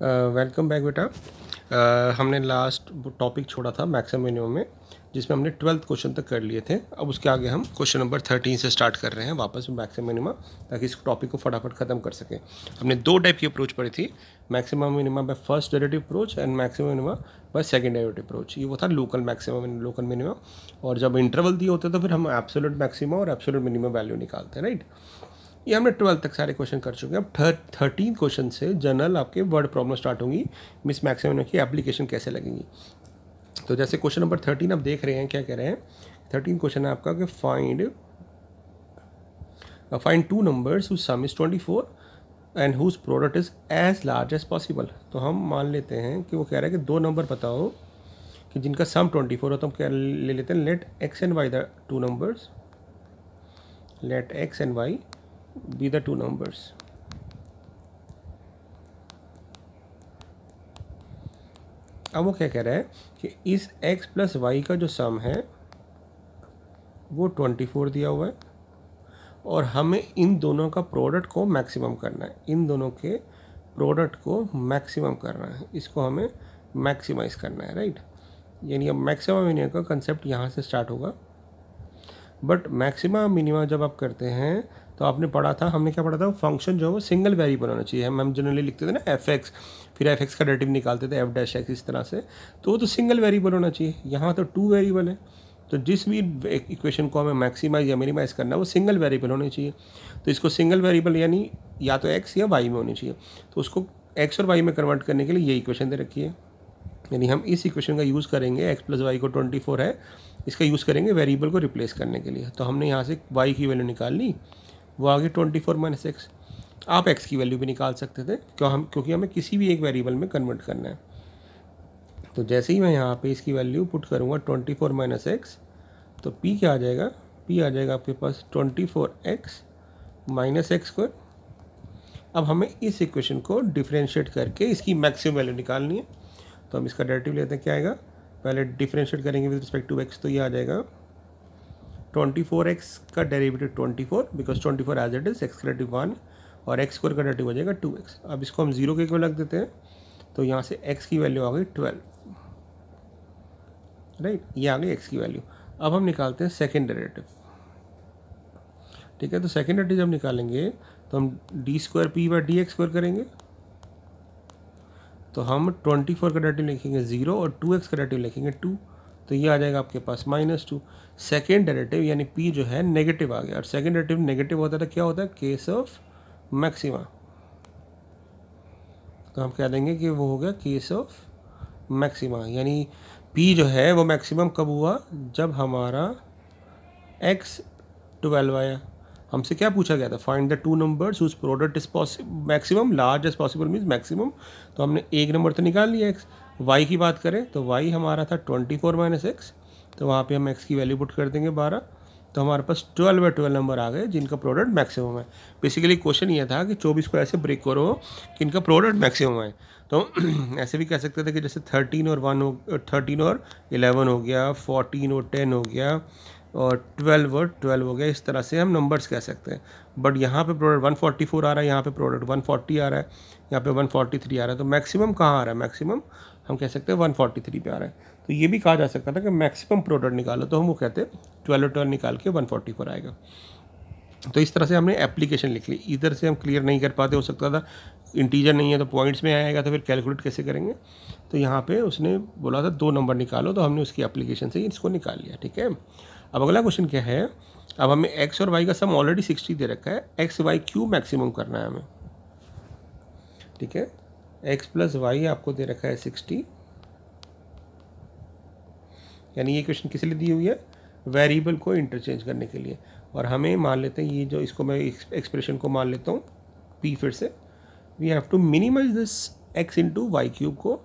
Welcome back बेटा। Uh, हमने last topic छोड़ा था मैक्सिमम मिनिमम में जिसमें हमने ट्वेल्थ क्वेश्चन तक कर लिए थे। अब उसके आगे हम क्वेश्चन नंबर थर्टीन से स्टार्ट कर रहे हैं वापस मैक्सिमम मिनिमम ताकि इस टॉपिक को फटाफट ख़त्म कर सकें। हमने दो टाइप की अप्रोच पढ़ी थी maximum minimum by first derivative approach and maximum minimum by second derivative approach ये वो था लोकल मैक्सिमम लोकल मिनिमम और जब इंटरवल दिए होते तो फिर हम एब्सोल्यूट मैक्सिमम और एब्सोल्यूट मिनिमम वैल्यू निकालते हैं राइट ये हमने ट्वेल्थ तक सारे क्वेश्चन कर चुके हैं। अब थर्टीन क्वेश्चन से जनरल आपके वर्ड प्रॉब्लम स्टार्ट होंगी। मिस मैक्सिमम की एप्लीकेशन कैसे लगेंगी। तो जैसे क्वेश्चन नंबर थर्टीन आप देख रहे हैं, क्या कह रहे हैं? थर्टीन क्वेश्चन है आपका कि find find two numbers sum is twenty four and whose product is as large as possible तो हम मान लेते हैं कि वो कह रहा है कि दो नंबर बताओ कि जिनका सम ट्वेंटी फोर हो तो हम क्या ले लेते हैं? Let x and y the two numbers let x and y be the two numbers. अब वो क्या कह रहा है कि इस x प्लस वाई का जो सम है, वो ट्वेंटी फोर दिया हुआ है और हमें इन दोनों का प्रोडक्ट को मैक्सिमम करना है। इन दोनों के प्रोडक्ट को मैक्सिमम करना है। इसको हमें मैक्सिमाइज करना है राइट यानी अब मैक्सिमम मिनिमम का कंसेप्ट यहाँ से स्टार्ट होगा। बट मैक्सिमम मिनिमम जब आप करते हैं तो आपने पढ़ा था, हमने क्या पढ़ा था? फ़ंक्शन जो है वो सिंगल वेरिएबल होना चाहिए। हम हम जनरली लिखते थे ना एफ़ एक्स फिर एफ़ एक्स का डेटिव निकालते थे एफ़ डैश एक्स इस तरह से। तो वो तो सिंगल वेरिएबल होना चाहिए। यहाँ तो टू वेरिएबल है। तो जिस भी इक्वेशन को हमें मैक्सिमाइज या मिनिमाइज करना है, वो सिंगल वेरिएबल होनी चाहिए। तो इसको सिंगल वेरिएबल यानी या तो एक्स या वाई में होनी चाहिए। तो उसको एक्स और वाई में कन्वर्ट करने के लिए ये इक्वेशन दे रखी है। यानी हम इस इक्वेशन का यूज़ करेंगे एक्स प्लस वाई को ट्वेंटी फोर है, इसका यूज़ करेंगे वेरिएबल को रिप्लेस करने के लिए। तो हमने यहाँ से वाई की वैल्यू निकाल ली। वो आ गई ट्वेंटी फोर माइनस एक्स आप एक्स की वैल्यू भी निकाल सकते थे, क्यों हम क्योंकि हमें किसी भी एक वेरिएबल में कन्वर्ट करना है। तो जैसे ही मैं यहाँ पे इसकी वैल्यू पुट करूँगा ट्वेंटी फोर माइनस एक्स तो पी क्या आ जाएगा? पी आ जाएगा आपके पास twenty four x minus x square अब हमें इस इक्वेशन को डिफ्रेंशिएट करके इसकी मैक्सिमम वैल्यू निकालनी है। तो हम इसका डेरेटिव लेते हैं, क्या आएगा? पहले डिफ्रेंशिएट करेंगे विद रिस्पेक्ट टू एक्स तो ये आ जाएगा ट्वेंटी फोर एक्स का derivative twenty four because twenty four as it is x derivative one और एक्स स्क्वायर का डेरिवेटिव हो जाएगा टू एक्स। अब इसको हम ज़ीरो के इक्वल रख देते हैं? तो यहाँ से एक्स की वैल्यू आ गई ट्वेल्व। राइट ये आ गई एक्स की वैल्यू अब हम निकालते हैं सेकेंड डेरेटिव ठीक है? तो सेकेंड डेरेटिव जब निकालेंगे तो हम D square P by D X square करेंगे। तो हम ट्वेंटी फोर का डेटिव लिखेंगे ज़ीरो और टू एक्स का डेटिव लिखेंगे टू। तो ये आ जाएगा आपके पास माइनस टू। सेकेंड डेरेटिव यानी पी जो है नेगेटिव आ गया। और सेकेंड डेरेटिव नेगेटिव होता है क्या होता है? केस ऑफ़ मैक्सिमा तो हम कह देंगे कि वो हो गया केस ऑफ़ मैक्सिमा यानी पी जो है वो मैक्सिमम कब हुआ? जब हमारा एक्स ट्वेल्व आया। हमसे क्या पूछा गया था? Find the two numbers whose product is possible maximum large as possible means maximum तो हमने एक नंबर तो निकाल लिया एक्स वाई की बात करें तो y हमारा था ट्वेंटी फोर माइनस एक्स तो वहाँ पे हम x की वैल्यू पुट कर देंगे बारह तो हमारे पास ट्वेल्व बाई ट्वेल्व नंबर आ गए, जिनका प्रोडक्ट मैक्सिमम है। बेसिकली क्वेश्चन ये था कि चौबीस को ऐसे ब्रेक करो कि इनका प्रोडक्ट मैक्सिमम है। तो ऐसे भी कह सकते थे कि जैसे थर्टीन और वन हो थर्टीन और इलेवन हो गया फोर्टीन और टेन हो गया और ट्वेल्व और ट्वेल्व हो गया, इस तरह से हम नंबर्स कह सकते हैं। बट यहाँ पे प्रोडक्ट वन फोर्टी फोर आ रहा है, यहाँ पे प्रोडक्ट वन फोर्टी आ रहा है, यहाँ पे वन फोर्टी थ्री आ रहा है। तो मैक्सिमम कहाँ आ रहा है? मैक्सिमम हम कह सकते हैं वन फोर्टी थ्री पे आ रहा है। तो ये भी कहा जा सकता था कि मैक्सिमम प्रोडक्ट निकालो तो हम वो कहते हैं ट्वेल्व ट्वेल्व निकाल के वन फोर्टी फोर आएगा। तो इस तरह से हमने एप्लीकेशन लिख ली। इधर से हम क्लियर नहीं कर पाते, हो सकता था इंटीजर नहीं है तो पॉइंट्स में आएगा तो फिर कैलकुलेट कैसे करेंगे? तो यहाँ पे उसने बोला था दो नंबर निकालो तो हमने उसकी एप्लीकेशन से इसको निकाल लिया, ठीक है? अब अगला क्वेश्चन क्या है? अब हमें एक्स और वाई का सम ऑलरेडी सिक्सटी दे रखा है। एक्स वाई क्यू मैक्सिमम करना है हमें? ठीक है? एक्स प्लस वाई आपको दे रखा है सिक्सटी यानी ये क्वेश्चन किस लिए दी हुई है? वेरिएबल को इंटरचेंज करने के लिए। और हमें मान लेते हैं, ये जो इसको मैं एक्सप्रेशन को मान लेता हूँ पी फिर से we have to minimise this x into y cube को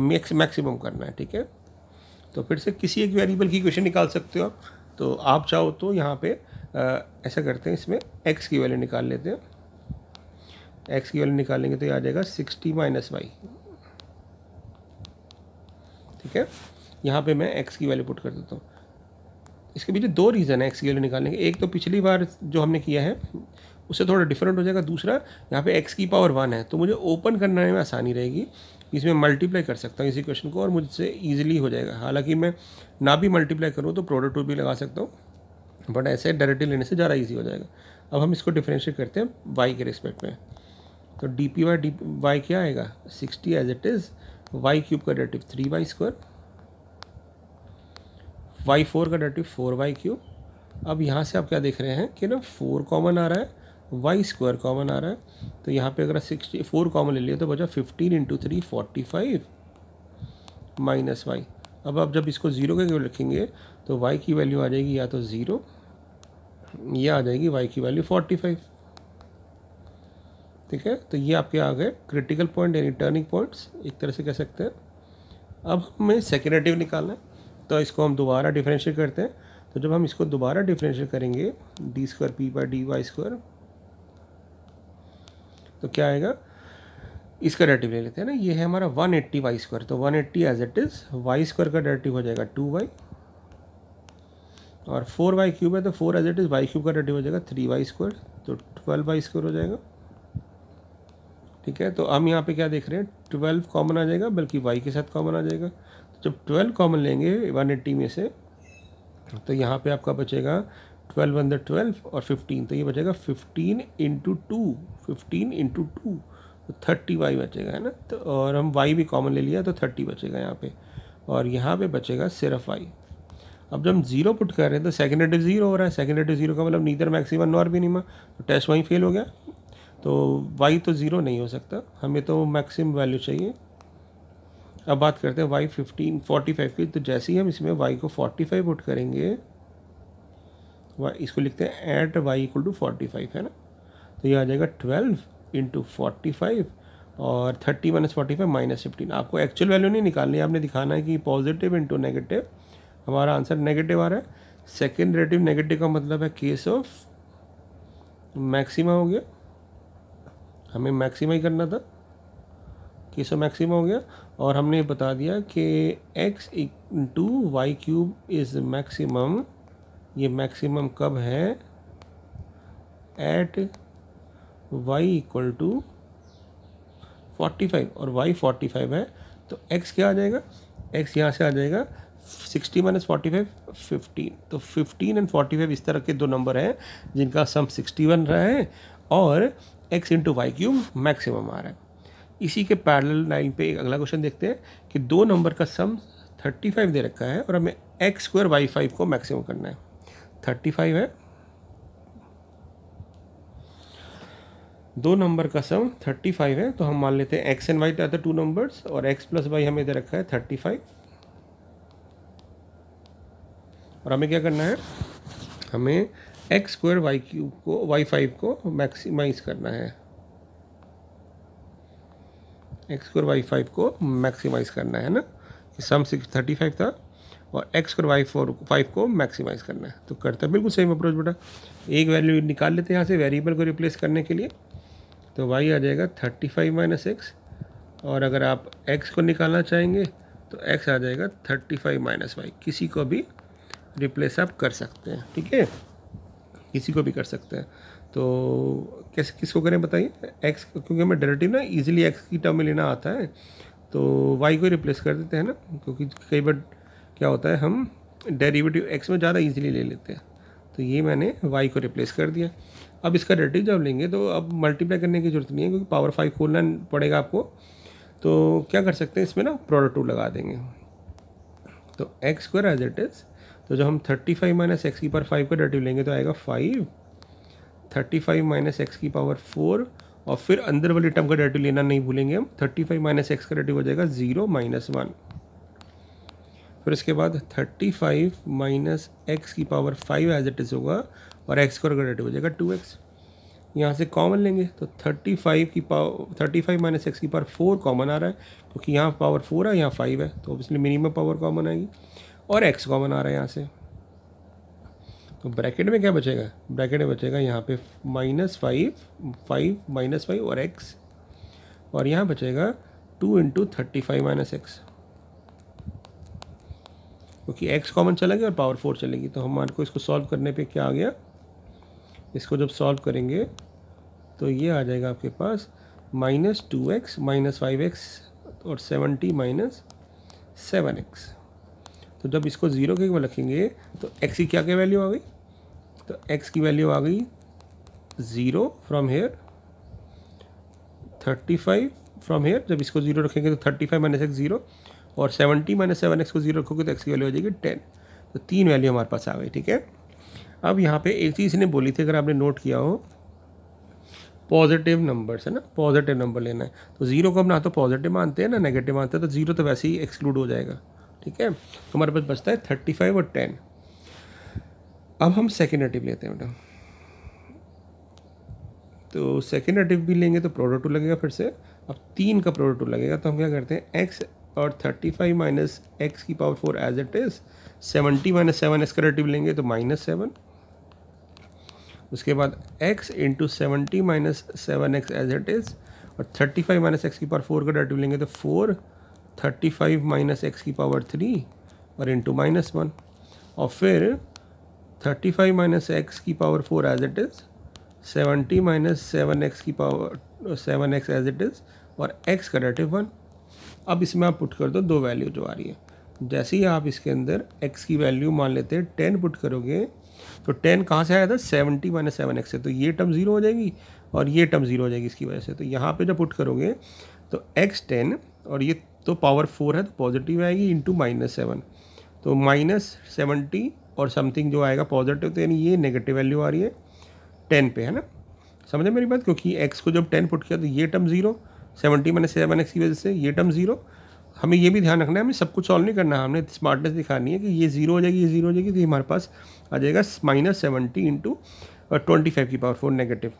मैक्स मैक्सिमम करना है, ठीक है? तो फिर से किसी एक वेरिएबल की क्वेश्चन निकाल सकते हो आप। तो आप चाहो तो यहाँ पे आ, ऐसा करते हैं इसमें एक्स की वैल्यू निकाल लेते हैं। एक्स की वैल्यू निकालेंगे तो ये आ जाएगा सिक्सटी माइनस वाई ठीक है? यहाँ पे मैं एक्स की वैल्यू पुट कर देता हूँ। इसके पीछे दो रीज़न है एक्स की वैल्यू निकालने के। एक तो पिछली बार जो हमने किया है उससे थोड़ा डिफरेंट हो जाएगा। दूसरा यहाँ पे एक्स की पावर वन है तो मुझे ओपन करने में आसानी रहेगी। इसमें मल्टीप्लाई कर सकता हूँ इसी क्वेश्चन को और मुझसे ईजिली हो जाएगा। हालाँकि मैं ना भी मल्टीप्लाई करूँ तो प्रोडक्ट टूल भी लगा सकता हूँ बट ऐसे डायरेक्टली लेने से ज़्यादा ईजी हो जाएगा। अब हम इसको डिफ्रेंशिएट करते हैं वाई के रिस्पेक्ट में। तो D P Y D Y क्या आएगा? Sixty as it is Y cube का dative three Y square Y four का डेटिव फोर वाई क्यूब अब यहाँ से आप क्या देख रहे हैं कि ना फोर कॉमन आ रहा है वाई स्क्वायर कॉमन आ रहा है तो यहाँ पे अगर सिक्सटी फोर कॉमन ले लिया तो बचा fifteen into three forty five minus y अब आप जब इसको ज़ीरो के केवल रखेंगे तो वाई की वैल्यू आ जाएगी या तो ज़ीरो या आ जाएगी वाई की वैल्यू फोर्टी फाइव ठीक है? तो ये आपके आ गए क्रिटिकल पॉइंट यानी टर्निंग पॉइंट्स एक तरह से कह सकते हैं। अब हमें सेकेंडेटिव निकालना है तो इसको हम दोबारा डिफ्रेंशिएट करते हैं। तो जब हम इसको दोबारा डिफ्रेंशिएट करेंगे d square p by d y square तो क्या आएगा? इसका डेटिव ले लेते हैं ना, ये है हमारा वन एट्टी वाई स्क्वायर तो one eighty as it is y square का डेटिव हो जाएगा टू वाई और फोर वाई क्यूब है तो four as it is y cube का डेटिव हो जाएगा थ्री वाई स्क्वायर तो ट्वेल्व वाई स्क्वायर हो जाएगा। ठीक है तो हम यहाँ पे क्या देख रहे हैं ट्वेल्व कॉमन आ जाएगा, बल्कि वाई के साथ कॉमन आ जाएगा। तो जब ट्वेल्व कॉमन लेंगे वन एट्टी में से तो यहाँ पे आपका बचेगा ट्वेल्व अंदर ट्वेल्व और फिफ्टीन तो ये बचेगा fifteen into two fifteen into two तो थर्टी वाई बचेगा, है ना? तो और हम वाई भी कॉमन ले लिया तो थर्टी बचेगा यहाँ पे। और यहाँ पे बचेगा सिर्फ़ वाई अब जब हम ज़ीरो पुट कर रहे हैं तो सेकेंड सेकेंडेटिव ज़ीरो हो रहा है। सेकेंड सेकेंडेटिव ज़ीरो का मतलब नीदर मैक्सिमम नॉर मिनिमा तो टेस्ट वहीं फेल हो गया। तो वाई तो ज़ीरो नहीं हो सकता। हमें तो मैक्सिमम वैल्यू चाहिए। अब बात करते हैं वाई फिफ्टीन फोर्टी फाइव की। तो जैसे ही हम इसमें वाई को फोर्टी फाइव पुट करेंगे इसको लिखते हैं at y equal to forty five, है ना? तो ये आ जाएगा ट्वेल्व इंटू फोर्टी फाइव और thirty minus forty five minus fifteen आपको एक्चुअल वैल्यू नहीं निकालनी, आपने दिखाना है कि पॉजिटिव इंटू नेगेटिव हमारा आंसर नेगेटिव आ रहा है। सेकेंड रेटिव नेगेटिव का मतलब है केस ऑफ़ मैक्सिमा हो गया। हमें मैक्सिमा ही करना था। केस ऑफ़ मैक्सिमा हो गया। और हमने बता दिया कि x into y cube is maximum ये मैक्सिमम कब है? At y equal to forty five और वाई फोर्टी फाइव है तो एक्स क्या आ जाएगा? एक्स यहाँ से आ जाएगा sixty minus forty five fifteen तो फिफ्टीन एंड फोर्टी फाइव इस तरह के दो नंबर हैं, जिनका सम सिक्सटी वन रहा है और x into y cube maximum आ रहा है। इसी के पैरेलल लाइन पे एक अगला क्वेश्चन देखते हैं कि दो नंबर का सम थर्टी फाइव दे रखा है और हमें एक्स स्क्वायर वाई फाइव को मैक्सिमम करना है। थर्टी फाइव है। दो नंबर का सम थर्टी फाइव है तो हम मान लेते हैं x and y other two numbers और एक्स प्लस वाई हमें दे रखा है थर्टी फाइव। और हमें क्या करना है? हमें एक्स स्क्वायर वाई क्यूब को वाई फाइव को मैक्सिमाइज करना है। एक्स स्क्वायर वाई फाइव को मैक्सिमाइज करना है ना? सम सिक्स थर्टी फाइव था। और एक्स और वाई फोर फाइव को मैक्सिमाइज करना है। तो करता है बिल्कुल सेम अप्रोच बेटा। एक वैल्यू निकाल लेते हैं यहाँ से वेरिएबल को रिप्लेस करने के लिए। तो वाई आ जाएगा थर्टी फाइव माइनस एक्स और अगर आप एक्स को निकालना चाहेंगे तो एक्स आ जाएगा थर्टी फाइव माइनस वाई किसी को भी रिप्लेस आप कर सकते हैं, ठीक है? किसी को भी कर सकते हैं। तो कैसे, किसको करें बताइए? एक्स क्योंकि हमें डायरेक्टिव ना इजीली एक्स की टर्म में लेना आता है तो वाई को रिप्लेस कर देते हैं ना, क्योंकि कई बार क्या होता है, हम डेरिवेटिव एक्स में ज़्यादा इजीली ले लेते हैं। तो ये मैंने वाई को रिप्लेस कर दिया। अब इसका डेरिवेटिव जब लेंगे तो अब मल्टीप्लाई करने की ज़रूरत नहीं है, क्योंकि पावर फाइव खोलना पड़ेगा आपको। तो क्या कर सकते हैं, इसमें ना प्रोडक्ट टू लगा देंगे। तो x square as it is तो जब हम थर्टी फाइव माइनस एक्स की पावर फाइव का डेटिव लेंगे तो आएगा five thirty five minus x की पावर फोर और फिर अंदर वाली टर्म का डेटिव लेना नहीं भूलेंगे हम। थर्टी फाइव माइनस एक्स का डेटिव हो जाएगा ज़ीरो माइनस वन फिर इसके बाद थर्टी फाइव माइनस एक्स की power five as it is होगा, और एक्स का डेटिव हो जाएगा टू एक्स यहाँ से कॉमन लेंगे तो थर्टी फाइव की power thirty five minus x की पावर फोर कॉमन आ रहा है, क्योंकि यहाँ पावर फोर है, यहाँ फाइव है तो ऑब्वियसली मिनिमम पावर कॉमन आएगी, और एक्स कॉमन आ रहा है यहाँ से। तो ब्रैकेट में क्या बचेगा? ब्रैकेट में बचेगा यहाँ पे minus five five minus five और एक्स और यहाँ बचेगा two into thirty five minus x क्योंकि एक्स कॉमन चला गया और पावर फोर चलेगी। तो हमारे को इसको सॉल्व करने पे क्या आ गया? इसको जब सॉल्व करेंगे तो ये आ जाएगा आपके पास minus two x minus five x और सेवेंटी माइनस सेवन एक्स तो जब इसको ज़ीरो के रखेंगे तो एक्स की क्या क्या वैल्यू आ गई? तो एक्स की वैल्यू आ गई zero from here thirty five from here जब इसको ज़ीरो रखेंगे तो thirty five minus x zero और सेवेंटी माइनस सेवन एक्स को ज़ीरो रखोगे तो एक्स की वैल्यू हो जाएगी टेन। तो तीन वैल्यू हमारे पास आ गई, ठीक है? अब यहाँ पे एक चीज़ ने बोली थी, अगर आपने नोट किया हो, पॉजिटिव नंबर्स है ना, पॉजिटिव नंबर लेना है। तो ज़ीरो को हम ना तो पॉजिटिव मानते हैं, ना नेगेटिव मानते हैं तो ज़ीरो तो वैसे ही एक्सक्लूड हो जाएगा, ठीक है? तो हमारे पास बचता है थर्टी फाइव और टेन। अब हम सेकेंड लेते हैं बेटा। तो सेकेंड भी लेंगे तो प्रोडक्ट टू लगेगा फिर से। अब तीन का प्रोडक्ट टू लगेगा तो हम क्या करते हैं, एक्स और थर्टी फाइव माइनस एक्स की power four as it is seventy minus seven x का रेटिव लेंगे तो माइनस सेवन उसके बाद x into seventy minus seven x as it is और थर्टी फाइव माइनस एक्स की पावर फोर का डेटिव लेंगे तो four thirty five minus x की पावर थ्री और इंटू माइनस वन और फिर थर्टी फाइव माइनस एक्स की power four as it is seventy minus seven X की power seven X as it is और एक्स का डेटिव वन अब इसमें आप पुट कर दो दो वैल्यू जो आ रही है। जैसे ही आप इसके अंदर x की वैल्यू मान लेते हैं टेन पुट करोगे तो टेन कहाँ से आया था? सेवेंटी माइनस सेवन एक्स से। तो ये टर्म ज़ीरो हो जाएगी और ये टर्म ज़ीरो हो जाएगी इसकी वजह से। तो यहाँ पे जब पुट करोगे तो एक्स टेन और ये तो पावर फोर है तो पॉजिटिव आएगी इंटू माइनस सेवन तो माइनस सेवेंटी और समथिंग जो आएगा पॉजिटिव तो यानी ये नेगेटिव वैल्यू आ रही है टेन पे, है ना? समझे मेरी बात? क्योंकि एक्स को जब टेन पुट किया तो ये term zero seventy minus seven x की वजह से ये टर्म ज़ीरो। हमें ये भी ध्यान रखना है, हमें सब कुछ सॉल्व नहीं करना है हमने स्मार्टनेस दिखानी है कि ये ज़ीरो हो जाएगी, ये ज़ीरो हो जाएगी तो हमारे पास आ जाएगा minus seventy into twenty five की पावर फोर नेगेटिव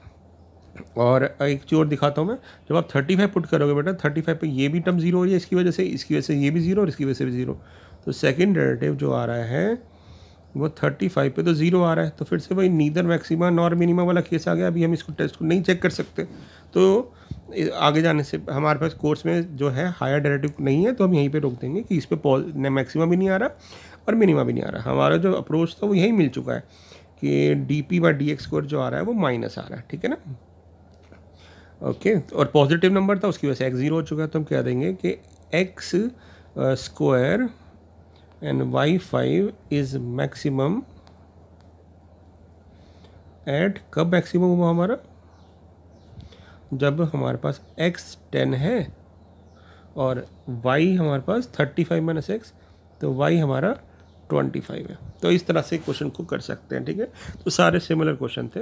और एक चीज़ और दिखाता हूँ मैं, जब आप थर्टी फाइव पुट करोगे बेटा थर्टी फाइव पर ये भी टर्म ज़ीरो हो जाए इसकी वजह से, इसकी वजह से ये भी ज़ीरो और इसकी वजह से भी ज़ीरो। तो सेकेंड डेरेटिव जो आ रहा है, वो थर्टी फाइव पे तो ज़ीरो आ रहा है तो फिर से भाई नीदर मैक्सिमा नॉर मिनिमा वाला केस आ गया, अभी हम इसको टेस्ट को नहीं चेक कर सकते। तो आगे जाने से, हमारे पास कोर्स में जो है हायर डेरेटिव नहीं है तो हम यहीं पे रोक देंगे कि इस पर मैक्सिमा भी नहीं आ रहा और मिनिमा भी नहीं आ रहा। हमारा जो अप्रोच था वो यही मिल चुका है कि d p by d x square जो आ रहा है वो माइनस आ रहा है, ठीक है ना? ओके और पॉजिटिव नंबर था, उसकी वजह से एक्स ज़ीरो हो चुका है तो हम कह देंगे कि x square and y five is maximum at कब मैक्सिमम हुआ हमारा? जब हमारे पास x टेन है और y हमारे पास थर्टी फाइव माइनस एक्स तो y हमारा ट्वेंटी फाइव है। तो इस तरह से क्वेश्चन को कर सकते हैं, ठीक है? तो सारे सिमिलर क्वेश्चन थे।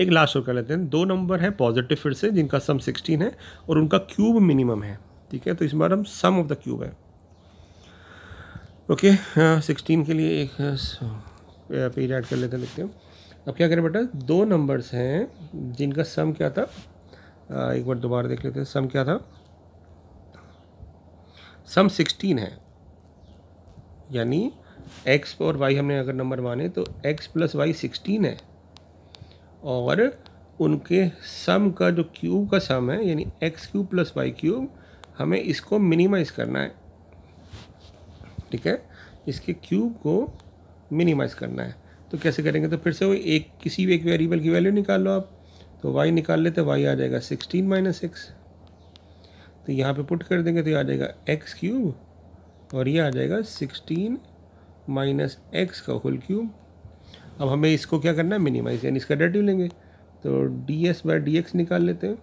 एक लास्ट और कर लेते हैं। दो नंबर है पॉजिटिव फिर से, जिनका सम सिक्सटीन है और उनका क्यूब मिनिमम है, ठीक है? तो इस बार हम सम ऑफ़ द क्यूब है। ओके सिक्सटीन के लिए एक पेज ऐड कर लेते हैं, देखते हैं। अब क्या करें बेटा? दो नंबर्स हैं जिनका सम क्या था? आ, एक बार दोबारा देख लेते हैं सम क्या था? सम सिक्सटीन है। यानी एक्स और वाई हमने अगर नंबर माने तो एक्स प्लस वाई सिक्सटीन है। और उनके सम का जो क्यूब का सम है यानी x cube plus y cube हमें इसको मिनिमाइज करना है। ठीक है? इसके क्यूब को मिनिमाइज करना है। तो कैसे करेंगे? तो फिर से वो एक किसी भी एक वेरिएबल की वैल्यू निकाल लो आप। तो वाई निकाल लेते वाई आ जाएगा सिक्सटीन माइनस एक्स तो यहाँ पे पुट कर देंगे तो ये आ जाएगा एक्स क्यूब और ये आ जाएगा सिक्सटीन माइनस एक्स का होल क्यूब अब हमें इसको क्या करना है? मिनिमाइज यानी इसका डेटिव लेंगे। तो D S by D X निकाल लेते हैं।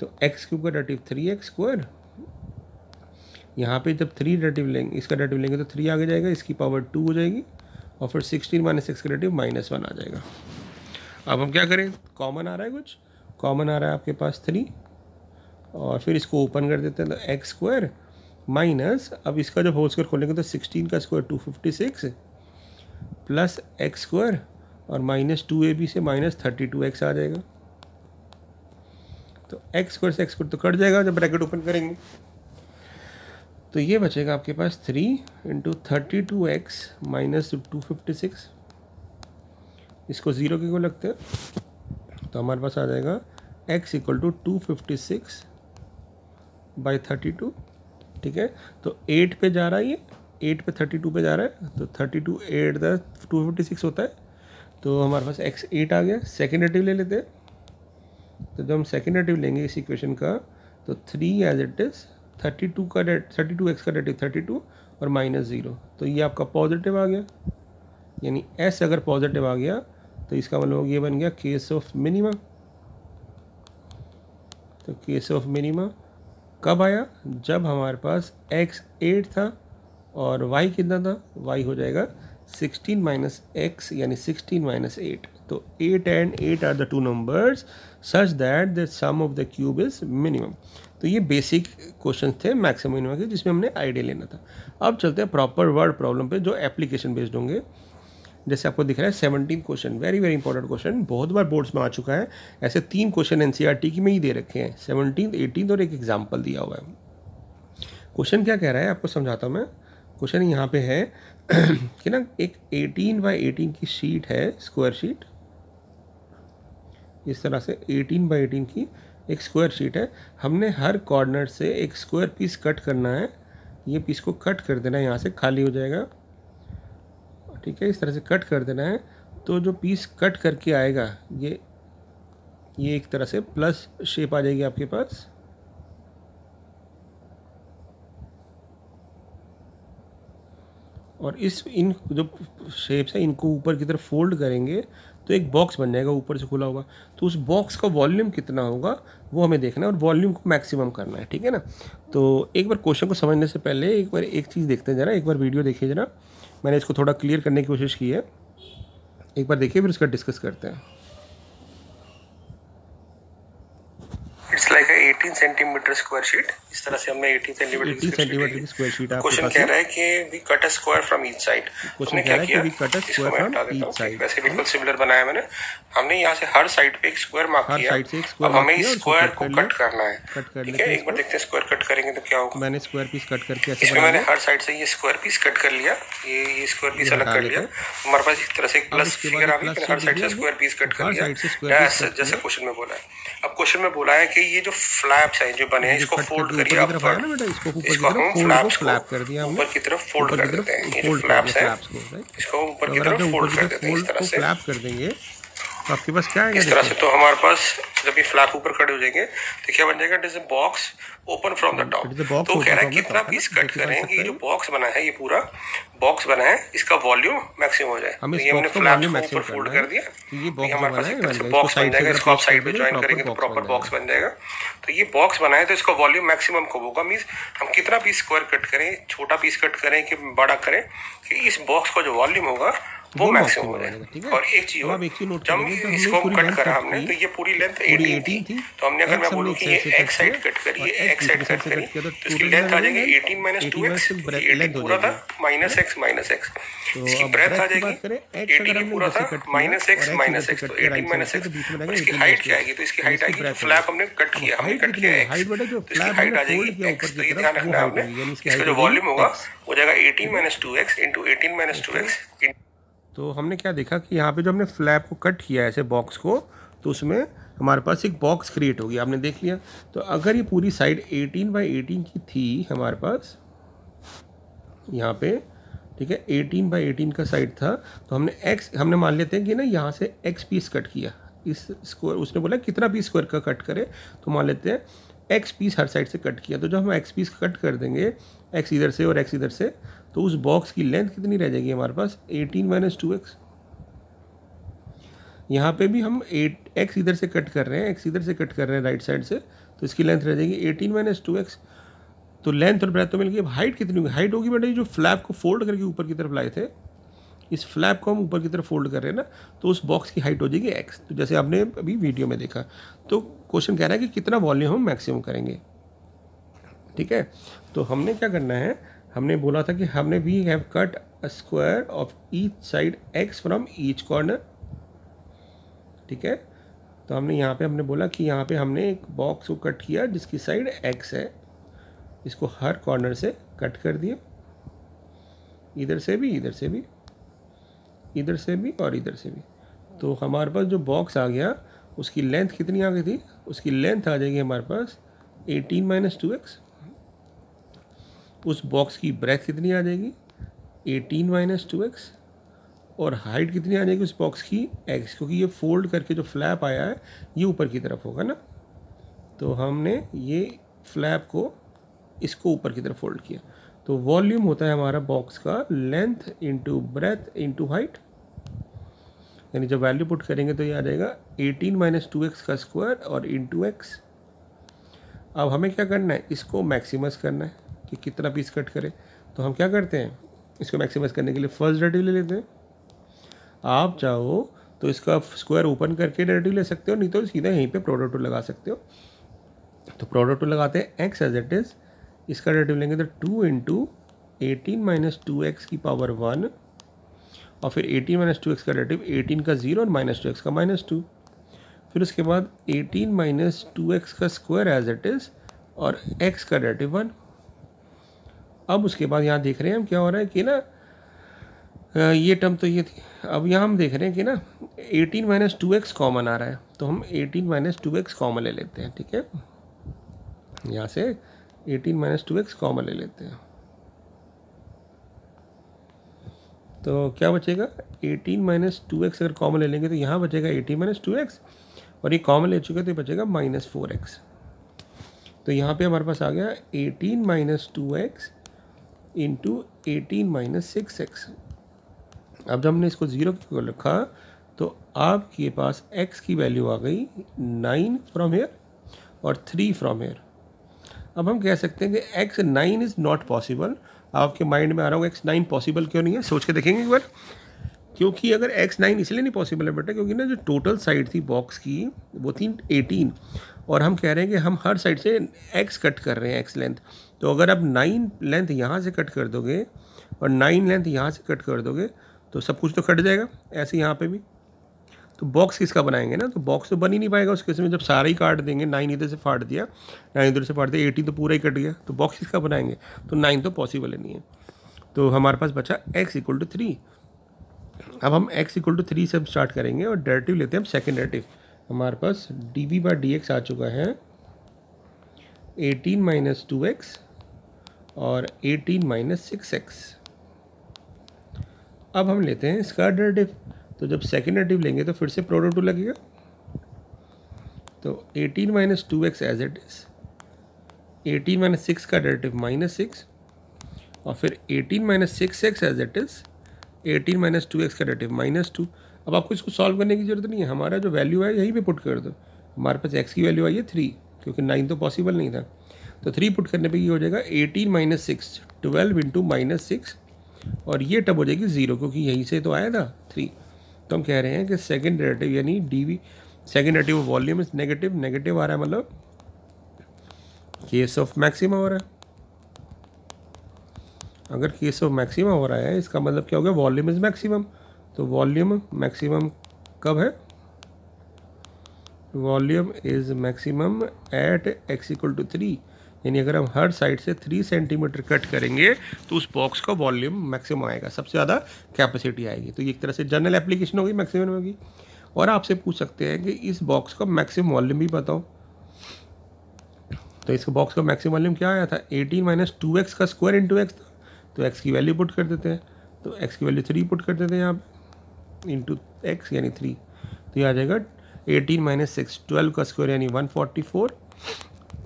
तो एक्स क्यूब का डेटिव थ्री एक्स स्क्वायर यहाँ पे जब थ्री डेटिव लेंगे, इसका डेटिव लेंगे तो थ्री आगे जाएगा, इसकी पावर टू हो जाएगी। और फिर sixteen minus x derivative minus one आ जाएगा। अब हम क्या करें? कॉमन आ रहा है कुछ? कॉमन आ रहा है आपके पास थ्री और फिर इसको ओपन कर देते हैं तो एक्स स्क्वायर माइनस अब इसका जब होल स्क्वायर खोलेंगे तो सिक्सटीन का square two fifty six plus x square और माइनस टू ए बी से माइनस थर्टी टू एक्स आ जाएगा। तो एक्स स्क्वायर से एक्स स्क्वायर तो कट जाएगा जब ब्रैकेट ओपन करेंगे। तो ये बचेगा आपके पास three into thirty two x minus two fifty six इसको ज़ीरो के को लगते हैं? तो हमारे पास आ जाएगा x equal to two fifty six by thirty two ठीक है? तो एट पे जा रहा है ये। एट पे थर्टी टू पे जा रहा है। तो thirty two eight the two fifty six होता है। तो हमारे पास एक्स एट आ गया। सेकेंड एटिव ले लेते हैं। तो जब हम सेकेंड एटिव लेंगे इस इक्वेशन का तो three as it is thirty two का डेट थर्टी टू एक्स का डेटिव थर्टी टू और माइनस ज़ीरो। तो ये आपका पॉजिटिव आ गया। यानी एस अगर पॉजिटिव आ गया तो इसका मतलब ये बन गया केस ऑफ़ मिनिमा तो केस ऑफ़ मिनिमा कब आया? जब हमारे पास एक्स एट था और वाई कितना था? वाई हो जाएगा सिक्सटीन माइनस एक्स यानी सिक्सटीन माइनस एट तो eight and eight are the two numbers such that the sum of the cube is minimum तो ये बेसिक क्वेश्चन थे मैक्सिमम मिनिमम के, जिसमें हमने आइडिया लेना था। अब चलते हैं प्रॉपर वर्ड प्रॉब्लम पे, जो एप्लीकेशन बेस्ड होंगे। जैसे आपको दिख रहा है seventeen question very very important question बहुत बार बोर्ड्स में आ चुका है। ऐसे तीन क्वेश्चन एन की में ही दे रखे हैं। सेवनटीन एटीन और एक एग्ज़ाम्पल दिया हुआ है। क्वेश्चन क्या कह रहा है? आपको समझाता हूँ मैं। क्वेश्चन यहाँ पे है। कि ना, एक 18 बाई 18 की शीट है स्क्वायर शीट इस तरह से 18 बाई 18 की एक स्क्वायर शीट है। हमने हर कॉर्नर से एक स्क्वायर पीस कट करना है। ये पीस को कट कर देना है। यहाँ से खाली हो जाएगा। ठीक है, इस तरह से कट कर देना है। तो जो पीस कट करके आएगा, ये ये एक तरह से प्लस शेप आ जाएगी आपके पास। और इस इन जो शेप्स है, इनको ऊपर की तरफ़ फोल्ड करेंगे। तो एक बॉक्स बन जाएगा, ऊपर से खुला होगा। तो उस बॉक्स का वॉल्यूम कितना होगा, वो हमें देखना है और वॉल्यूम को मैक्सिमम करना है, ठीक है ना? तो एक बार क्वेश्चन को समझने से पहले एक बार एक चीज़ देखते हैं ज़रा, एक बार वीडियो देखिए ज़रा। मैंने इसको थोड़ा क्लियर करने की कोशिश की है। एक बार देखिए, फिर उसका डिस्कस करते हैं। 18 सेंटीमीटर स्क्वायर शीट इस तरह से हमने 18 सेंटीमीटर सेंटीमीटर की। स्क्वायर शीट आपके क्वेश्चन कह रहा है कि we cut a square from each side question कह रहा है कि we cut a square from each side. वैसे बिल्कुल सिमिलर बनाया मैंने। हमने यहाँ से हर साइड पे एक स्क्वायर मार्क हर किया। से एक square अब हमें इस स्क्वायर को कट करना है। कट कर ठीक लेते है? हैं एक बार देखते हैं स्क्वायर कट करेंगे तो क्या होगा? मैंने स्क्वायर पीस कट करके ऐसे इसमें मैंने हर साइड से ये स्क्वायर पीस कट कर लिया। ये ये स्क्वायर पीस अलग कर लिया। हमारे पास एक तरह से एक प्लस फिगर आ गई हर साइड से स्क्वायर पीस कट कर लिया। जैसे क्वेश्चन में बोला है अब क्वेश्चन में बोला है कि ये जो फ्लैप्स है जो बने हैं इसको फोल्ड करिए आप इसको ऊपर की तरफ़ हम फ्लैप्स फ्लैप कर दिया हमने। ऊपर की तरफ़ फोल्ड कर देते हैं। फोल्ड फ्लैप्स हैं? इसको ऊपर तो की तरफ़ फोल्ड कर देते हैं इस तरह से। फ्लैप कर देंगे। तो आपके पास क्या आएगा इस तरह से तो हमारे पास जब ये फ्लैप ऊपर खड़े हो जाएँगे तो क्या बन जाएगा it is a box open from the top तो कह रहा है कितना पीस कट करें कि जो बॉक्स बना है ये पूरा बॉक्स बना है इसका वॉल्यूम मैक्सिमम हो जाए। तो ये हमने फ्लैप ऊपर फोल्ड कर दिया। तो ये तो हमारे पास है, एक तरह से बॉक्स बन जाएगा इसको आप साइड पे ज्वाइन करेंगे तो प्रॉपर बॉक्स बन जाएगा। तो ये बॉक्स बना है तो इसका वॉल्यूम मैक्सिमम कब होगा मीन्स हम कितना पीस स्क्वायर कट करें छोटा पीस कट करें कि बड़ा करें कि इस बॉक्स का जो वॉल्यूम होगा वो मैक्सिमम हो जाएगा, ठीक है? और एक चीज़ और जब तो इसको कट करा हमने तो ये पूरी लेंथ पूरी 18 18 थी तो हमने अगर मैं बोलूँ कि ये एक साइड कट करी और एक साइड कट side से करी cut किया, तो तो इसकी लेंथ आ जाएगी बनेगा? 18 minus 18 two minus x two breadth- 80 length हो पूरा था। माइनस एक्स माइनस एक्स तो इसकी ब्रेथ आ जाएगी बात करें, X 80 अगर के हमने पूरा था minus x X minus cut तो 18 right माइनस तो में और इसकी हाइट क्या आएगी तो इसकी तो हाइट आएगी फ्लैप हमने कट किया हमने कट किया है? एक्स बेटा जो तो flap हाइट आ जाएगी ऊपर तो की ये तरफ़, ध्यान रखना है आपने इसका जो वॉल्यूम होगा x। हो जाएगा 18 minus two x into eighteen minus two x तो हमने क्या देखा कि यहाँ पे जो हमने फ्लैप को कट किया ऐसे बॉक्स को तो उसमें हमारे पास एक बॉक्स क्रिएट हो गया। आपने देख लिया? तो अगर ये पूरी साइड 18 बाई 18 की थी हमारे पास, यहाँ पे, ठीक है 18 बाई 18 का साइड था तो हमने x, हमने मान लेते हैं कि ना यहाँ से x पीस कट किया। इस स्क्वायर उसने बोला कितना पीस स्क्वायर का कट करे तो मान लेते हैं एक्स पीस हर साइड से कट किया। तो जब हम एक्स पीस कट कर देंगे एक्स इधर से और एक्स इधर से तो उस बॉक्स की लेंथ कितनी रह जाएगी हमारे पास? 18 माइनस टू एक्स यहाँ पे भी हम एट एक्स इधर से कट कर रहे हैं एक्स इधर से कट कर रहे हैं राइट साइड से तो इसकी लेंथ रह जाएगी एटीन माइनस टू एक्स तो लेंथ और ब्रेथ तो मिल गई। अब हाइट कितनी होगी? हाइट होगी बेटा जो फ्लैप को फोल्ड करके ऊपर की तरफ़ लाए थे, इस फ्लैप को हम ऊपर की तरफ़ फोल्ड कर रहे हैं ना तो उस बॉक्स की हाइट हो जाएगी एक्स तो जैसे आपने अभी वीडियो में देखा तो क्वेश्चन कह रहा है कि कितना वॉल्यूम हम मैक्सिमम करेंगे? ठीक है? तो हमने क्या करना है? हमने बोला था कि हमने we have cut a square of each side x from each corner ठीक है? तो हमने यहाँ पे, हमने बोला कि यहाँ पे हमने एक बॉक्स को कट किया जिसकी साइड एक्स है। इसको हर कॉर्नर से कट कर दिया। इधर से भी, इधर से भी, इधर से भी और इधर से भी। तो हमारे पास जो बॉक्स आ गया, उसकी लेंथ कितनी आ गई थी? उसकी लेंथ आ जाएगी हमारे पास 18 माइनस टू एक्स उस बॉक्स की ब्रेथ कितनी आ जाएगी? 18 माइनस टू एक्स और हाइट कितनी आ जाएगी उस बॉक्स की? एक्स क्योंकि ये फोल्ड करके जो फ्लैप आया है, ये ऊपर की तरफ़ होगा ना? तो हमने ये फ्लैप को इसको ऊपर की तरफ़ फोल्ड किया। तो वॉल्यूम होता है हमारा बॉक्स का length into breadth into height यानी जब वैल्यू पुट करेंगे तो ये आ जाएगा 18 माइनस टू एक्स का स्क्वायर और इंटू एक्स अब हमें क्या करना है? इसको मैक्सिमस करना है। कि कितना पीस कट करें। तो हम क्या करते हैं? इसको मैक्सिमस करने के लिए फ़र्स्ट डेटिव ले लेते हैं। आप चाहो तो इसका स्क्वायर ओपन करके डेटिव ले सकते हो, नहीं तो सीधा यहीं पे प्रोडक्ट लगा सकते हो। तो प्रोडक्ट लगाते हैं एक्स एज इट इज़ इसका डेटिव लेंगे तो two into eighteen minus two x की पावर वन और फिर एटीन माइनस टू एक्स का डेटिव एटीन का ज़ीरो और माइनस टू एक्स का माइनस टू फिर उसके बाद एटीन माइनस टू एक्स का स्क्वायर एज इट इज़ और एक्स का डेटिव वन अब उसके बाद यहाँ देख रहे हैं हम क्या हो रहा है कि ना ये टर्म तो ये थी। अब यहाँ हम देख रहे हैं कि ना eighteen minus two x common आ रहा है। तो हम eighteen minus two x common ले लेते हैं, ठीक है? यहाँ से eighteen minus two x common ले लेते हैं। तो क्या बचेगा? एटीन माइनस टू एक्स अगर कॉमन ले लेंगे तो यहाँ बचेगा एटीन माइनस टू एक्स और ये कॉमन ले चुके तो बचेगा माइनस फोर एक्स तो यहाँ पे हमारे पास आ गया eighteen minus two x into eighteen minus six x अब जब हमने इसको ज़ीरो को रखा तो आपके पास x की वैल्यू आ गई नाइन फ्रॉम हेयर और थ्री फ्रॉम हेयर अब हम कह सकते हैं कि x nine is not possible आपके माइंड में आ रहा होगा एक्स नाइन पॉसिबल क्यों नहीं है? सोच के देखेंगे एक बार। क्योंकि अगर एक्स नाइन इसलिए नहीं पॉसिबल है बेटा, क्योंकि ना जो टोटल साइड थी बॉक्स की, वो थी एटीन और हम कह रहे हैं कि हम हर साइड से एक्स कट कर रहे हैं एक्स लेंथ तो अगर आप नाइन लेंथ यहाँ से कट कर दोगे और नाइन लेंथ यहाँ से कट कर दोगे तो सब कुछ तो कट जाएगा, ऐसे यहाँ पे भी। तो बॉक्स किसका बनाएँगे ना? तो बॉक्स तो बन ही नहीं पाएगा उस केस में जब सारा ही काट देंगे नाइन इधर से फाड़ दिया नाइन इधर से फाड़ दिया एटी तो पूरा ही कट गया। तो बॉक्स किसका बनाएँगे? तो नाइन तो पॉसिबल ही नहीं है। तो हमारे पास बचा एक्स इक्वल टू थ्री अब हम एक्स इक्वल टू थ्री से हम स्टार्ट करेंगे और डेरेटिव लेते हैं हम सेकेंड डेरेटिव हमारे पास d v by d x आ चुका है। एटीन माइनस टू एक्स और एटीन माइनस सिक्स एक्स। अब हम लेते हैं इसका डेरेटिव तो जब सेकेंड डेरेटिव लेंगे तो फिर से प्रोडक्ट टू लगेगा। तो eighteen minus two X as it is eighteen minus six का डेरेटिव माइनस सिक्स। और फिर eighteen minus six X as it is eighteen minus two X का डेरेटिव माइनस टू। अब आपको इसको सॉल्व करने की ज़रूरत नहीं है। हमारा जो वैल्यू है यहीं पे पुट कर दो। हमारे पास एक्स की वैल्यू आई है थ्री क्योंकि नाइन तो पॉसिबल नहीं था। तो थ्री पुट करने पे ये हो जाएगा eighteen minus six twelve into minus six और ये टब हो जाएगी ज़ीरो क्योंकि यहीं से तो आया था थ्री तो हम कह रहे हैं कि सेकेंड डेरेटिव यानी d v second derivative volume is negative negative आ रहा है मतलब केस ऑफ़ मैक्सिमा हो रहा है। अगर केस ऑफ़ मैक्सिमम हो रहा है, इसका मतलब क्या हो गया? वॉल्यूम इज़ मैक्सिमम तो वॉल्यूम मैक्सिमम कब है? Volume is maximum at x equal to three यानी अगर हम हर साइड से थ्री सेंटीमीटर कट करेंगे तो उस बॉक्स का वॉल्यूम मैक्सिमम आएगा। सबसे ज़्यादा कैपेसिटी आएगी। तो एक तरह से जनरल एप्लीकेशन होगी मैक्सिमम होगी। और आपसे पूछ सकते हैं कि इस बॉक्स का मैक्सिमम वॉल्यूम भी बताओ। तो इस बॉक्स का मैक्सिमम वॉल्यूम क्या आया था? एटीन माइनस टू एक्स का स्क्वायर इंटू एक्स था। तो एक्स की वैल्यू पुट कर देते हैं। तो एक्स की वैल्यू थ्री पुट कर देते हैं यहाँ पे। इंटू एक्स यानी थ्री तो ये आ जाएगा एटीन माइनस सिक्स ट्वेल्व का स्क्वायर यानी one forty four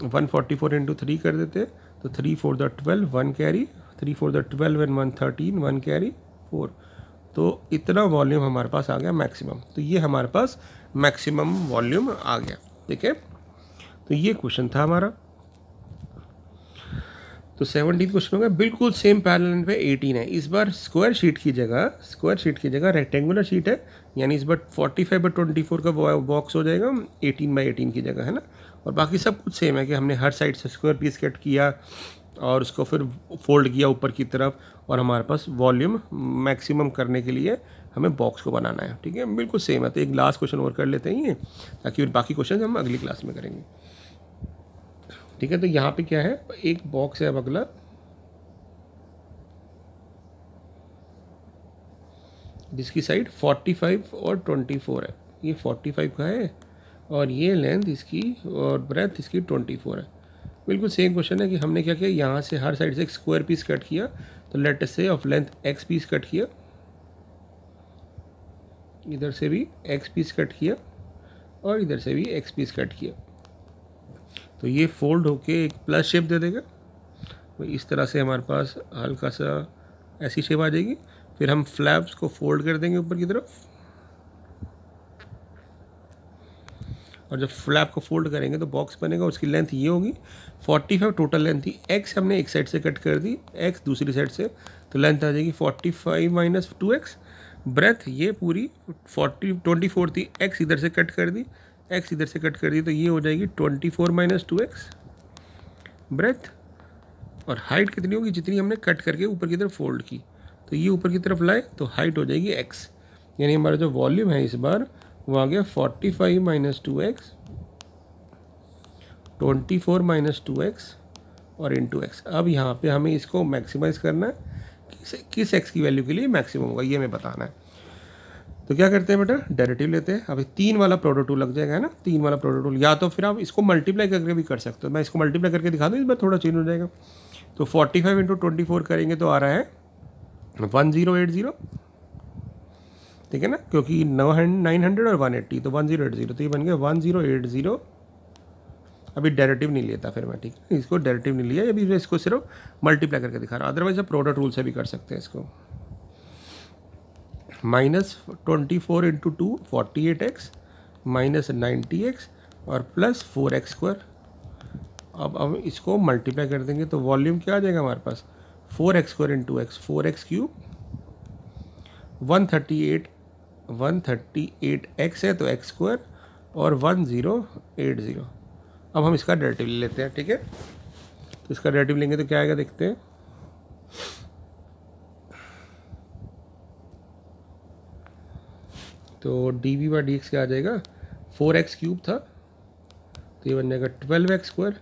one forty four into three कर देते तो three four the twelve one carry three four the twelve and one thirteen one carry four तो इतना वॉल्यूम हमारे पास आ गया मैक्सिमम तो ये हमारे पास मैक्सिमम वॉल्यूम आ गया। ठीक है तो ये क्वेश्चन था हमारा। तो सेवनटीन क्वेश्चन होगा बिल्कुल सेम पैरल पे एटीन है। इस बार स्क्वायर शीट की जगह स्क्वायर शीट की जगह रेक्टेंगुलर शीट है। यानी इस बार forty five by twenty four का बॉक्स हो जाएगा एटीन बाई एटीन की जगह, है ना? और बाकी सब कुछ सेम है कि हमने हर साइड से स्क्वायर पीस कट किया और उसको फिर फोल्ड किया ऊपर की तरफ़ और हमारे पास वॉल्यूम मैक्सिमम करने के लिए हमें बॉक्स को बनाना है, ठीक है? बिल्कुल सेम है तो एक लास्ट क्वेश्चन और कर लेते हैं ये, ताकि फिर बाकी क्वेश्चन हम अगली क्लास में करेंगे। ठीक है तो यहाँ पे क्या है? एक बॉक्स है अब अगला। जिसकी साइड 45 और 24 है। ये 45 का है? और ये लेंथ इसकी और ब्रेथ इसकी 24 है। बिल्कुल सेम क्वेश्चन है कि हमने क्या किया? यहाँ से हर साइड से एक स्क्वायर पीस कट किया। तो let's say of length x piece cut किया। इधर से भी एक्स पीस कट किया और इधर से भी एक्स पीस कट किया। तो ये फोल्ड होके एक प्लस शेप दे देगा। तो इस तरह से हमारे पास हल्का सा ऐसी शेप आ जाएगी। फिर हम फ्लैप्स को फोल्ड कर देंगे ऊपर की तरफ़। और जब फ्लैप को फोल्ड करेंगे तो बॉक्स बनेगा, उसकी लेंथ ये होगी 45 टोटल लेंथ थी। एक्स हमने एक साइड से कट कर दी एक्स दूसरी साइड से तो लेंथ आ जाएगी 45 five minus two x breadth ये पूरी 40 24 थी। एक्स इधर से कट कर दी एक्स इधर से कट कर दी तो ये हो जाएगी 24 four minus two x breadth और हाइट कितनी होगी? जितनी हमने कट करके ऊपर की तरफ़ फोल्ड की। तो ये ऊपर की तरफ़ लाए तो हाइट हो जाएगी एक्स यानी हमारा जो वॉल्यूम है इस बार वो आ गया forty five minus two x, twenty four minus two x और इन टू एक्स अब यहाँ पे हमें इसको मैक्सिमाइज करना है किस किस एक्स की वैल्यू के लिए मैक्सिमम होगा, ये हमें बताना है। तो क्या करते हैं बेटा? डेरिटिव लेते हैं। अभी तीन वाला प्रोडक्ट लग जाएगा, है ना? तीन वाला प्रोडक्ट या तो फिर आप इसको मल्टीप्लाई करके भी कर सकते हो। मैं इसको मल्टीप्लाई करके दिखा दूँ, इस बार थोड़ा चेंज हो जाएगा। तो forty five into twenty four करेंगे तो आ रहा है वन ज़ीरो एट ज़ीरो ठीक है ना? क्योंकि नौ नाइन हंड्रेड और वन एट्टी तो वन ज़ीरो एट ज़ीरो तो ये बन गया वन ज़ीरो एट ज़ीरो। अभी डायरेक्टिव नहीं लेता फिर मैं, ठीक है? इसको डायरेक्टिव नहीं लिया, अभी इसको सिर्फ़ मल्टीप्लाई करके दिखा रहा। अदरवाइज़ आप प्रोडक्ट रूल से भी कर सकते हैं इसको। Minus twenty four into two forty eight x minus ninety x और प्लस फोर एक्स स्क्वायर अब हम इसको मल्टीप्लाई कर देंगे तो वॉल्यूम क्या आ जाएगा हमारे पास? Four x square into x four x cube one thirty eight one thirty eight x है तो एक्स स्क्वायर और वन ज़ीरो एट ज़ीरो। अब हम इसका डेरेटिव ले लेते हैं, ठीक है? तो इसका डेरेटिव लेंगे तो क्या आएगा देखते हैं। तो d v by d x क्या आ जाएगा? फोर एक्स क्यूब था तो ये बन जाएगा twelve x square.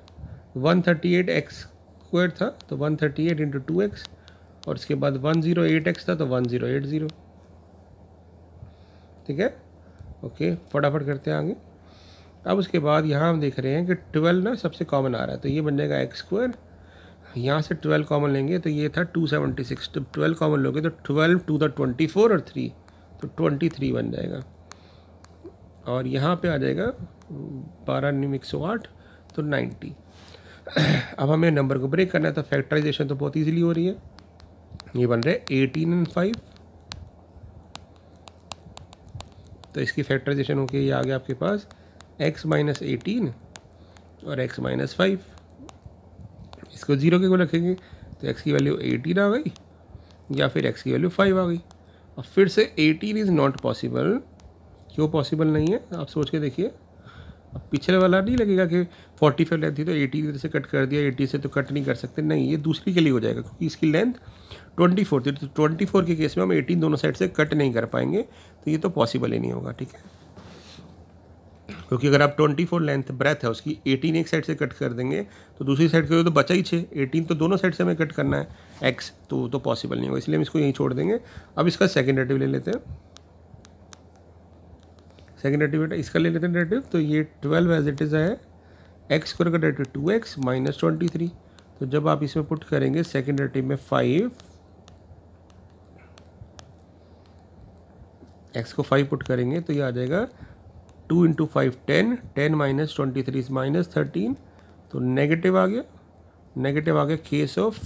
One thirty eight x square था तो one thirty eight into two x और इसके बाद वन ज़ीरो एट एक्स था तो वन ज़ीरो एट ज़ीरो। ठीक है? ओके फटाफट करते हैं आगे। अब उसके बाद यहाँ हम देख रहे हैं कि ट्वेल्व ना सबसे कॉमन आ रहा है तो ये बन जाएगा एक्स स्क्वायर यहाँ से ट्वेल्व कॉमन लेंगे तो ये था टू सेवेंटी सिक्स तो ट्वेल्व कॉमन लोगे तो twelve two the twenty four और थ्री तो ट्वेंटी थ्री बन जाएगा। और यहाँ पे आ जाएगा, बारह न्यू एक सौ आठ तो नाइन्टी अब हमें नंबर को ब्रेक करना है तो फैक्टराइजेशन तो बहुत ईजिली हो रही है। ये बन रहे एटीन एंड फाइव तो इसकी फैक्टराइजेशन होके ये आ गया आपके पास x माइनस एटीन और x माइनस फाइव इसको ज़ीरो के को रखेंगे? तो x की वैल्यू एटीन आ गई या फिर x की वैल्यू फाइव आ गई। और फिर से एटीन इज़ नॉट पॉसिबल क्यों पॉसिबल नहीं है? आप सोच के देखिए। अब पिछले वाला नहीं लगेगा कि फोर्टी फाइव लेंथ थी तो एटी इधर से कट कर दिया एटी से तो कट नहीं कर सकते। नहीं, ये दूसरी के लिए हो जाएगा, क्योंकि इसकी लेंथ ट्वेंटी फोर थी तो ट्वेंटी फोर के केस में हम एटीन दोनों साइड से कट नहीं कर पाएँगे तो ये तो पॉसिबल ही नहीं होगा, ठीक है? क्योंकि अगर आप ट्वेंटी फोर लेंथ ब्रेथ है, उसकी एटीन एक साइड से कट कर देंगे तो दूसरी साइड करोगे तो बचा ही छः एटीन तो दोनों साइड से हमें कट करना है एक्स तो वो तो पॉसिबल नहीं होगा, इसलिए हम इसको यहीं छोड़ देंगे। अब इसका सेकेंड डेटिव ले लेते हैं। सेकेंड डेटिव बेटा, इसका ले लेते हैं डेटिव तो ये ट्वेल्व एज इट इज़ है। एक्स स्क्वायर का dative two x minus twenty three तो जब आप इसमें पुट करेंगे सेकेंड डेटिव में फाइव एक्स को फाइव पुट करेंगे तो ये आ जाएगा two into five ten ten minus twenty three is minus thirteen तो नेगेटिव आ गया। नेगेटिव आ गया केस ऑफ़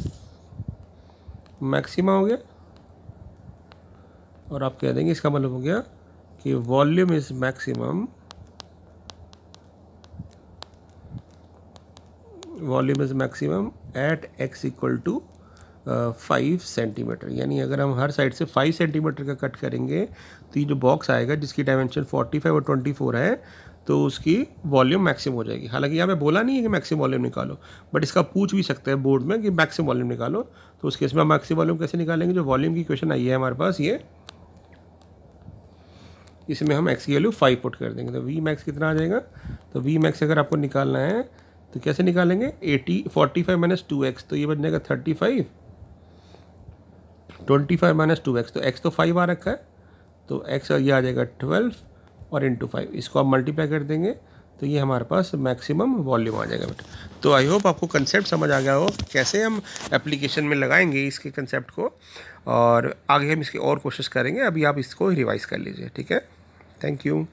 मैक्सिमा हो गया। और आप कह देंगे इसका मतलब हो गया कि volume is maximum volume is maximum at x equal to five centimetre यानी अगर हम हर साइड से फाइव सेंटीमीटर का कट करेंगे तो ये जो बॉक्स आएगा, जिसकी डायमेंशन फोर्टी फाइव और ट्वेंटी फोर है तो उसकी वॉल्यूम मैक्सिमम हो जाएगी। हालाँकि यहाँ पे बोला नहीं है कि मैक्सिमम वॉल्यूम निकालो बट इसका पूछ भी सकते हैं बोर्ड में कि मैक्सिमम वॉल्यूम निकालो। तो उस केस में मैक्सिमम वॉल्यूम कैसे निकालेंगे? जो वॉल्यूम की क्वेश्चन आई है हमारे पास, ये, इसमें हम एक्स की वैल्यू फाइव पुट कर देंगे। तो वी मैक्स कितना आ जाएगा? तो वी मैक्स अगर आपको निकालना है तो कैसे निकालेंगे? Eighty forty five minus two x तो ये बन जाएगा thirty five twenty five minus two x तो एक्स तो फाइव आ रखा है तो एक्स ये आ जाएगा ट्वेल्व और इंटू फाइव इसको आप मल्टीप्लाई कर देंगे तो ये हमारे पास मैक्सिमम वॉल्यूम आ जाएगा बेटा। तो आई होप आपको कंसेप्ट समझ आ गया हो, कैसे हम एप्लीकेशन में लगाएँगे इसके कंसेप्ट को, और आगे हम इसकी और कोशिश करेंगे, अभी आप इसको रिवाइज कर लीजिए, ठीक है? Thank you